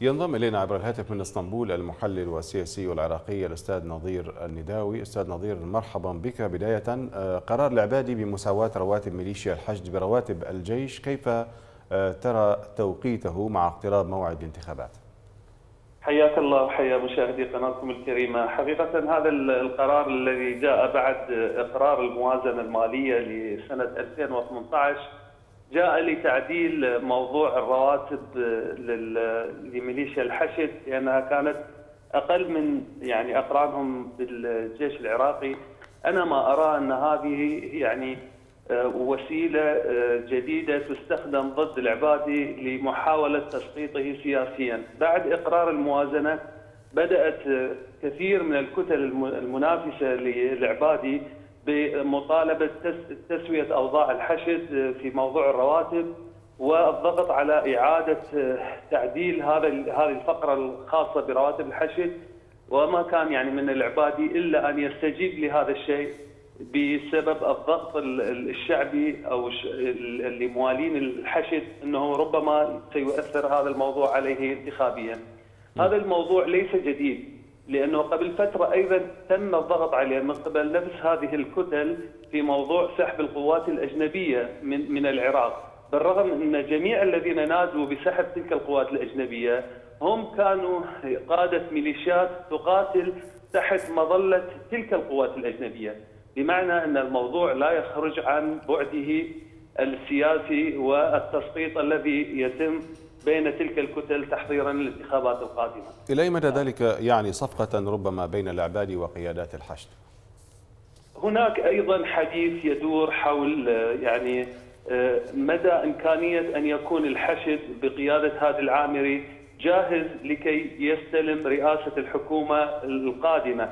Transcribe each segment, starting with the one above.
ينضم إلينا عبر الهاتف من إسطنبول المحلل والسياسي والعراقي الأستاذ نظير النداوي، أستاذ نظير مرحبا بك. بداية آه، قرار العبادي بمساواة رواتب ميليشيا الحشد برواتب الجيش. كيف آه، ترى توقيته مع اقتراب موعد الانتخابات؟ حياك الله وحيا مشاهدي قناتكم الكريمة، حقيقة هذا القرار الذي جاء بعد إقرار الموازنة المالية لسنة 2018 جاء لتعديل موضوع الرواتب لميليشيا الحشد لأنها كانت أقل من يعني أقرانهم بالجيش العراقي. أنا ما أرى أن هذه يعني آه، وسيلة آه، جديدة تستخدم ضد العبادي لمحاولة تسقيطه سياسيا. بعد إقرار الموازنة بدأت آه، كثير من الكتل المنافسة للعبادي بمطالبة تسوية أوضاع الحشد في موضوع الرواتب والضغط على إعادة تعديل هذا هذه الفقرة الخاصة برواتب الحشد. وما كان يعني من العبادي إلا أن يستجيب لهذا الشيء بسبب الضغط الشعبي أو اللي موالين الحشد إنه ربما سيؤثر هذا الموضوع عليه انتخابيا. هذا الموضوع ليس جديد. لأنه قبل فترة أيضا تم الضغط عليه من قبل نفس هذه الكتل في موضوع سحب القوات الأجنبية من من العراق، بالرغم أن جميع الذين نادوا بسحب تلك القوات الأجنبية هم كانوا قادة ميليشيات تقاتل تحت مظلة تلك القوات الأجنبية، بمعنى أن الموضوع لا يخرج عن بعده السياسي والتسقيط الذي يتم بين تلك الكتل تحضيرا للانتخابات القادمة. إلى أي مدى ذلك يعني صفقة ربما بين العبادي وقيادات الحشد؟ هناك أيضا حديث يدور حول يعني مدى إمكانية أن يكون الحشد بقيادة هادي العامري جاهز لكي يستلم رئاسة الحكومة القادمة.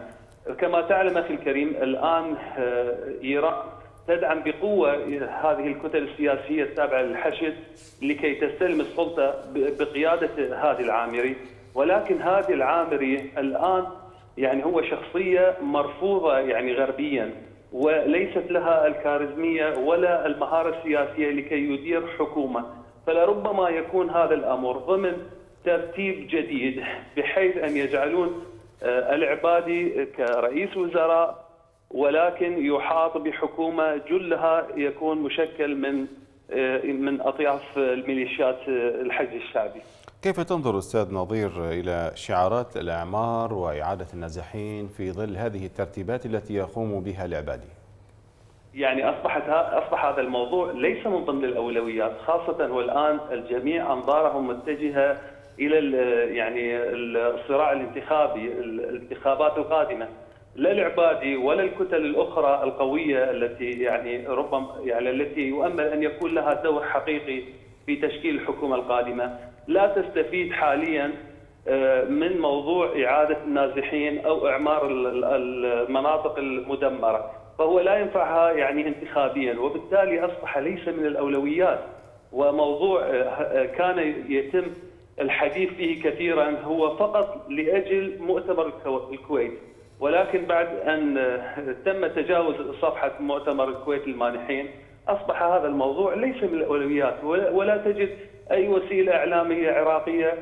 كما تعلم أخي الكريم الآن ايران تدعم بقوة هذه الكتل السياسية التابعة للحشد لكي تستلم السلطة بقيادة هادي العامري. ولكن هادي العامري الآن يعني هو شخصية مرفوضة يعني غربيا وليست لها الكاريزمية ولا المهارة السياسية لكي يدير حكومة. فلربما يكون هذا الأمر ضمن ترتيب جديد بحيث أن يجعلون آه، العبادي كرئيس وزراء ولكن يحاط بحكومة جلها يكون مشكل من آه، من أطياف الميليشيات آه، الحج الشعبي. كيف تنظر أستاذ نظير إلى شعارات الأعمار وإعادة النازحين في ظل هذه الترتيبات التي يقوم بها العبادي؟ يعني أصبحت أصبح هذا الموضوع ليس من ضمن الأولويات خاصة والآن الجميع أنظارهم متجهة إلى يعني الصراع الانتخابي الانتخابات القادمة لا العبادي ولا الكتل الأخرى القوية التي يعني ربما يعني التي يؤمل أن يكون لها دور حقيقي في تشكيل الحكومة القادمة. لا تستفيد حاليا آه، من موضوع إعادة النازحين أو إعمار المناطق المدمرة، فهو لا ينفعها يعني انتخابيا. وبالتالي أصبح ليس من الأولويات. وموضوع آه، كان يتم الحديث فيه كثيرا هو فقط لأجل مؤتمر الكويت. ولكن بعد أن تم تجاوز صفحة مؤتمر الكويت للمانحين أصبح هذا الموضوع ليس من الأولويات ولا تجد أي وسيلة إعلامية عراقية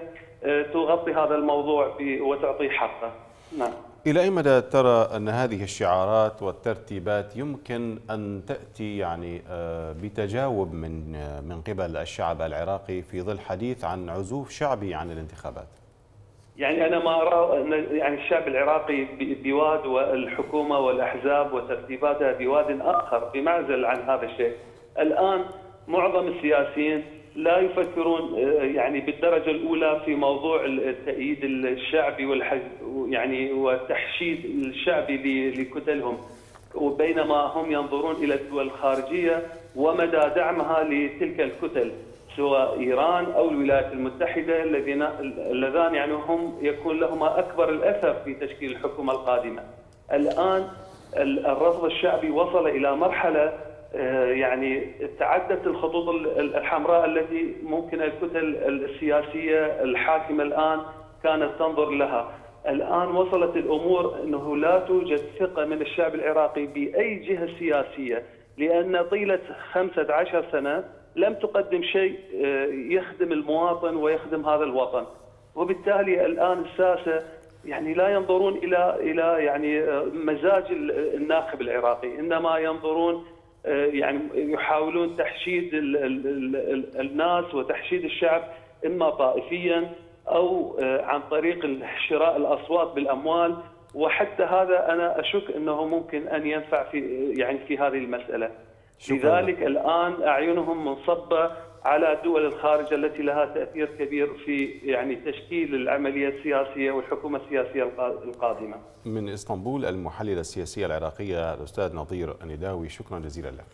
آه، تغطي هذا الموضوع وتعطيه حقه. نعم. إلى أي مدى ترى أن هذه الشعارات والترتيبات يمكن أن تأتي يعني آه، بتجاوب من آه، من قبل الشعب العراقي في ظل حديث عن عزوف شعبي عن الانتخابات؟ يعني أنا ما أرى أن يعني الشعب العراقي بواد والحكومة والأحزاب وترتيباتها بواد أخر بمعزل عن هذا الشيء. الآن معظم السياسيين لا يفكرون يعني بالدرجة الأولى في موضوع التأييد الشعبي والحج يعني والتحشيد الشعبي لكتلهم وبينما هم ينظرون إلى الدول الخارجية ومدى دعمها لتلك الكتل. سواء إيران أو الولايات المتحدة الذين اللذان يعني هم يكون لهما أكبر الأثر في تشكيل الحكومة القادمة. الآن الرفض الشعبي وصل إلى مرحلة آه، يعني تعدت الخطوط الحمراء التي ممكن الكتل السياسية الحاكمة الآن كانت تنظر لها. الآن وصلت الأمور إنه لا توجد ثقة من الشعب العراقي بأي جهة سياسية لأن طيلة 15 سنة لم تقدم شيء آه، يخدم المواطن ويخدم هذا الوطن. وبالتالي الآن الساسة يعني لا ينظرون إلى إلى يعني مزاج الناخب العراقي. إنما ينظرون يعني يحاولون تحشيد الناس وتحشيد الشعب إما طائفيا أو عن طريق شراء الأصوات بالأموال. وحتى هذا أنا أشك إنه ممكن أن ينفع في يعني في هذه المسألة. لذلك الآن أعينهم منصبة على دول الخارج التي لها تأثير كبير في يعني تشكيل العملية السياسية والحكومة السياسية القادمة. من إسطنبول المحلله السياسيه العراقيه الأستاذ نظير النداوي شكرا جزيلا لك.